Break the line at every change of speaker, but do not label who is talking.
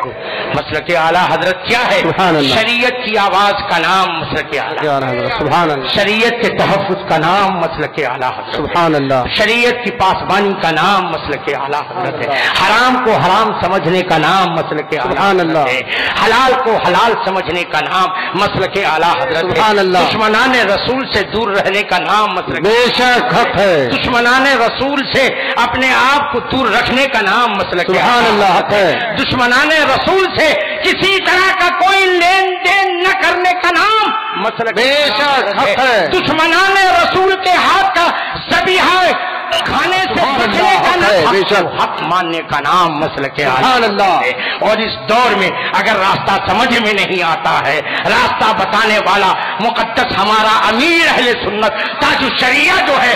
দেখো मसल के आला हज़रत क्या है। शरीयत की आवाज़ का नाम मसल के आला शरीयत के तहफ़ुज़ का नाम मसल के आला हज़रत। शरीयत की पासबानी का नाम मसल के आला हज़रत है। हराम को हराम समझने का नाम मसल के आला
अल्लाह।
है। हलाल को हलाल समझने का नाम मसल के आला हज़रत है।
अल्लाह।
दुश्मनान रसूल से दूर रहने का नाम मसल
बेशक हक है।
दुश्मनान रसूल से अपने आप को दूर रखने का नाम मसल के
है।
दुश्मनान रसूल से किसी तरह का कोई लेन देन न करने का नाम मसल
बेशक है।
दुश्मनान रसूल के हाथ का जबीहा खाने से बचने का
हक
नाम हक
बेशक।
हक मानने का नाम मसल के
अल्लाह।
है और इस दौर में अगर रास्ता समझ में नहीं आता है रास्ता बताने वाला मुकद्दस हमारा अमीर अहले सुन्नत ताजु शरिया जो है